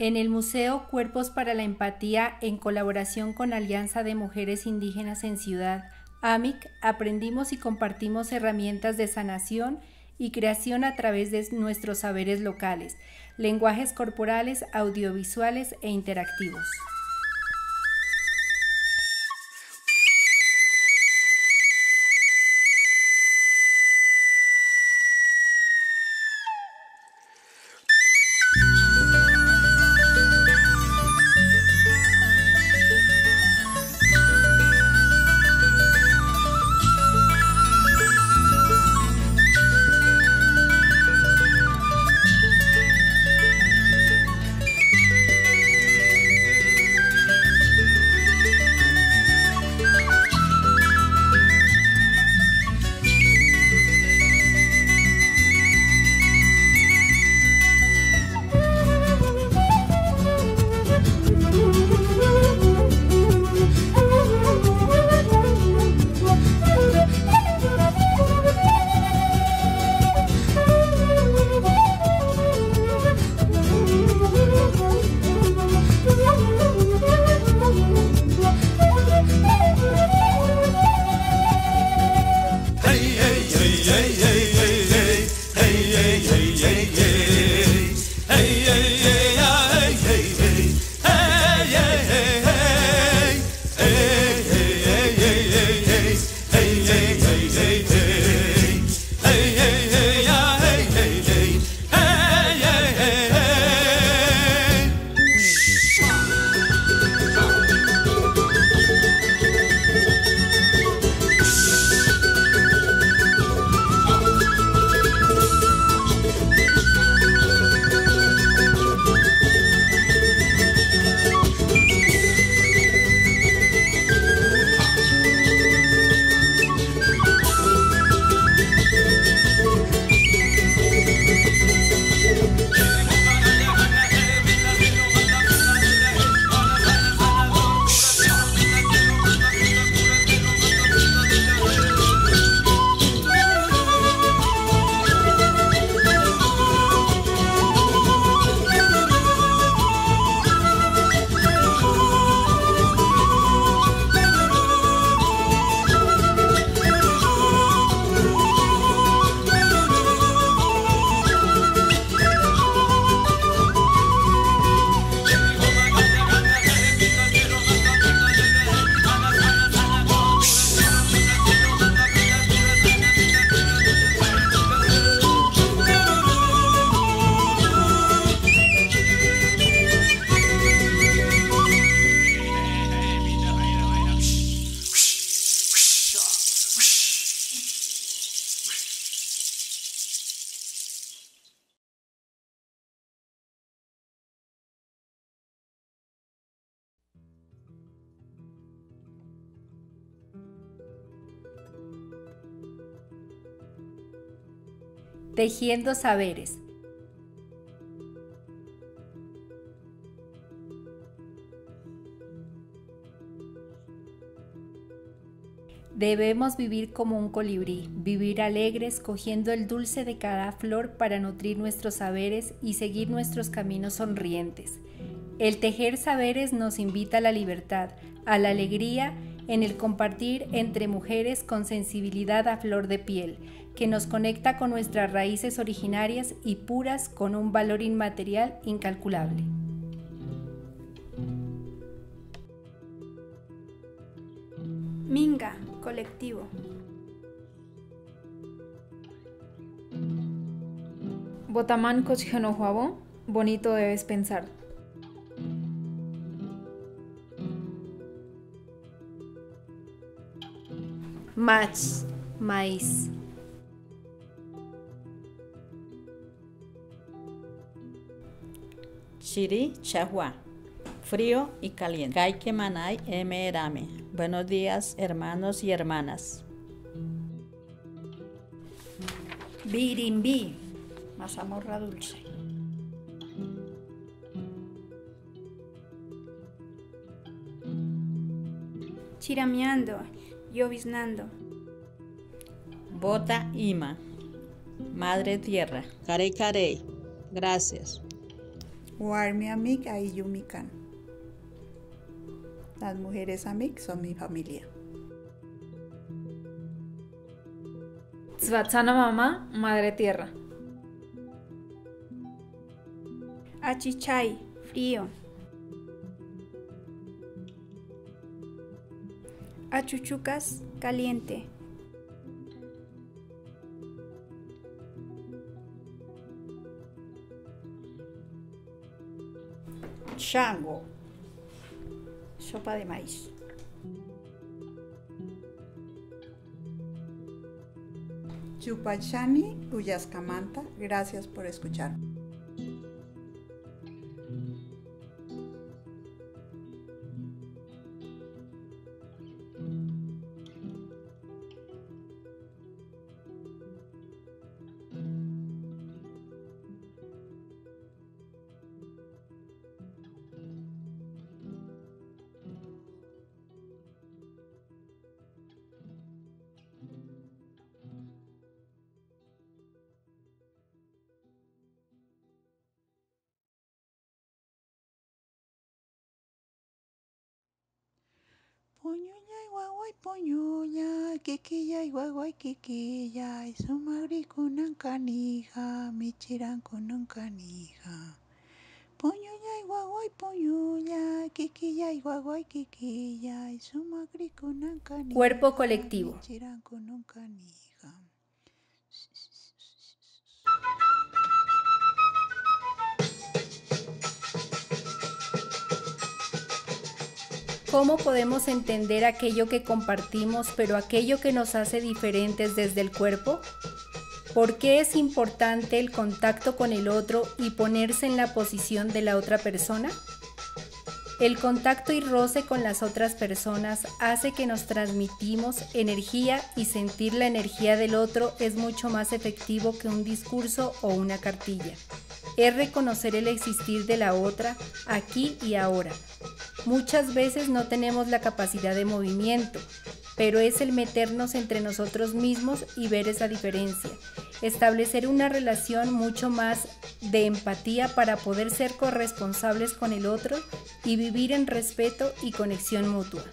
En el Museo Cuerpos para la Empatía, en colaboración con Alianza de Mujeres Indígenas en Ciudad, AMIC, aprendimos y compartimos herramientas de sanación y creación a través de nuestros saberes locales, lenguajes corporales, audiovisuales e interactivos. Tejiendo Saberes. Debemos vivir como un colibrí, vivir alegres, cogiendo el dulce de cada flor para nutrir nuestros saberes y seguir nuestros caminos sonrientes. El tejer saberes nos invita a la libertad, a la alegría, en el compartir entre mujeres con sensibilidad a flor de piel, que nos conecta con nuestras raíces originarias y puras con un valor inmaterial incalculable. Minga, colectivo. Botamán juabo, bonito debes pensar. Mach, maíz. Chiri Chahua. Frío y caliente. Gaike Manay Emerame. Buenos días, hermanos y hermanas. Birimbi. Mazamorra dulce. Chirameando, lloviznando. Bota Ima. Madre Tierra. Carey Carey. Gracias. Warmi amik ayumikan. Las mujeres amik son mi familia. Tzvatzana mamá, madre tierra. Achichay, frío. Achuchucas, caliente. Chango. Sopa de maíz. Chupachani Uyascamanta, gracias por escuchar. Puñuya y guaguay puñuya, kikilla y guaguay kikilla, y sumagri kunan canija, michiran kunan canija. Puñuya y guaguay kikilla y guaguay kikilla, y sumagri kunan canija. Cuerpo colectivo. michiran kunan canija. ¿Cómo podemos entender aquello que compartimos, pero aquello que nos hace diferentes desde el cuerpo? ¿Por qué es importante el contacto con el otro y ponerse en la posición de la otra persona? El contacto y roce con las otras personas hace que nos transmitimos energía y sentir la energía del otro es mucho más efectivo que un discurso o una cartilla. Es reconocer el existir de la otra aquí y ahora. Muchas veces no tenemos la capacidad de movimiento, pero es el meternos entre nosotros mismos y ver esa diferencia. Establecer una relación mucho más de empatía para poder ser corresponsables con el otro y vivir en respeto y conexión mutua.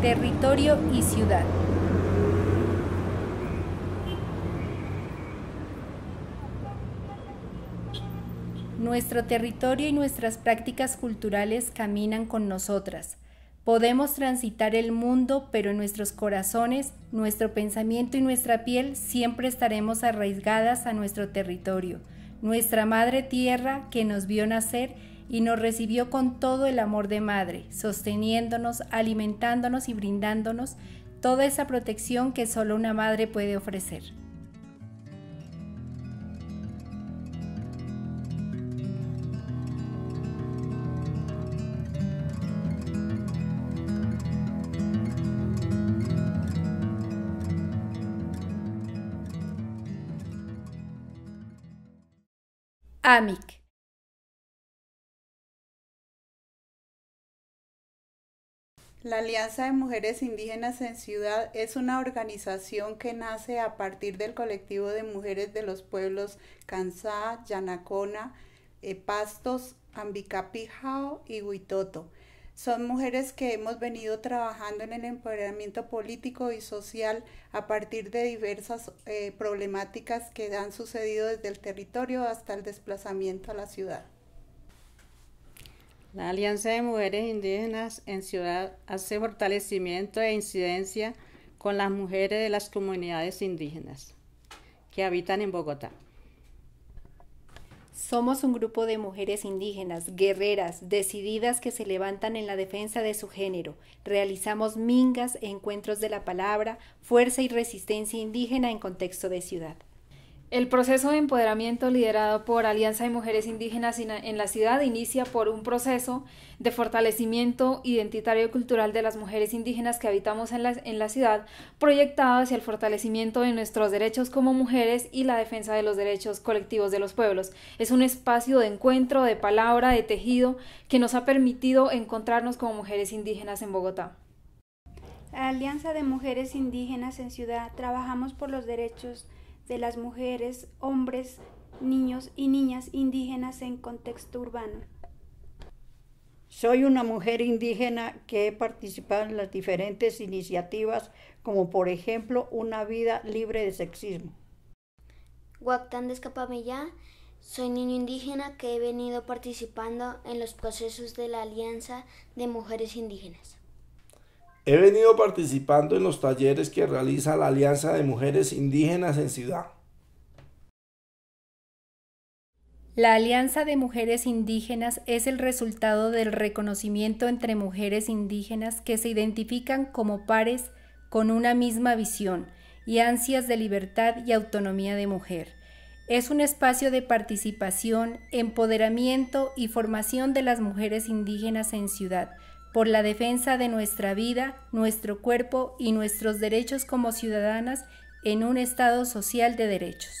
Territorio y ciudad. Nuestro territorio y nuestras prácticas culturales caminan con nosotras. Podemos transitar el mundo, pero en nuestros corazones, nuestro pensamiento y nuestra piel siempre estaremos arraigadas a nuestro territorio, nuestra madre tierra que nos vio nacer y nos recibió con todo el amor de madre, sosteniéndonos, alimentándonos y brindándonos toda esa protección que solo una madre puede ofrecer. AMIC La Alianza de Mujeres Indígenas en Ciudad es una organización que nace a partir del colectivo de mujeres de los pueblos Kansá, Yanacona, eh, Pastos, Ambicapijao y Huitoto. Son mujeres que hemos venido trabajando en el empoderamiento político y social a partir de diversas eh, problemáticas que han sucedido desde el territorio hasta el desplazamiento a la ciudad. La Alianza de Mujeres Indígenas en Ciudad hace fortalecimiento e incidencia con las mujeres de las comunidades indígenas que habitan en Bogotá. Somos un grupo de mujeres indígenas, guerreras, decididas que se levantan en la defensa de su género. Realizamos mingas, encuentros de la palabra, fuerza y resistencia indígena en contexto de ciudad. El proceso de empoderamiento liderado por Alianza de Mujeres Indígenas en la ciudad inicia por un proceso de fortalecimiento identitario y cultural de las mujeres indígenas que habitamos en la, en la ciudad, proyectado hacia el fortalecimiento de nuestros derechos como mujeres y la defensa de los derechos colectivos de los pueblos. Es un espacio de encuentro, de palabra, de tejido, que nos ha permitido encontrarnos como mujeres indígenas en Bogotá. La Alianza de Mujeres Indígenas en Ciudad trabajamos por los derechos de las mujeres, hombres, niños y niñas indígenas en contexto urbano. Soy una mujer indígena que he participado en las diferentes iniciativas, como por ejemplo una vida libre de sexismo. Guactán de Escapamillá, soy niño indígena que he venido participando en los procesos de la Alianza de Mujeres Indígenas. He venido participando en los talleres que realiza la Alianza de Mujeres Indígenas en Ciudad. La Alianza de Mujeres Indígenas es el resultado del reconocimiento entre mujeres indígenas que se identifican como pares con una misma visión y ansias de libertad y autonomía de mujer. Es un espacio de participación, empoderamiento y formación de las mujeres indígenas en ciudad, por la defensa de nuestra vida, nuestro cuerpo y nuestros derechos como ciudadanas en un Estado social de derechos.